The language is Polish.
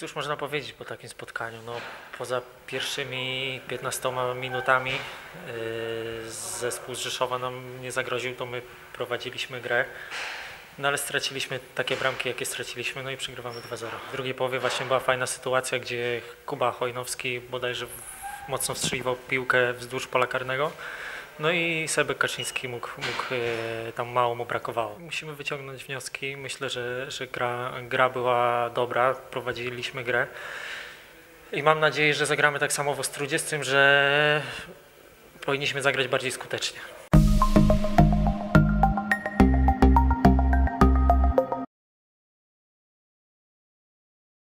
Cóż można powiedzieć po takim spotkaniu? No, poza pierwszymi 15 minutami yy, zespół z Rzeszowa nam nie zagroził, to my prowadziliśmy grę. No ale straciliśmy takie bramki, jakie straciliśmy, no i przegrywamy 2-0. W drugiej połowie właśnie była fajna sytuacja, gdzie Kuba Chojnowski bodajże mocno strzeliwał piłkę wzdłuż pola karnego. No i Sebek Kaczyński mógł, mógł e, tam mało mu brakowało. Musimy wyciągnąć wnioski. Myślę, że, że gra, gra była dobra, prowadziliśmy grę. I mam nadzieję, że zagramy tak samo w Ostrudzie, z tym, że powinniśmy zagrać bardziej skutecznie.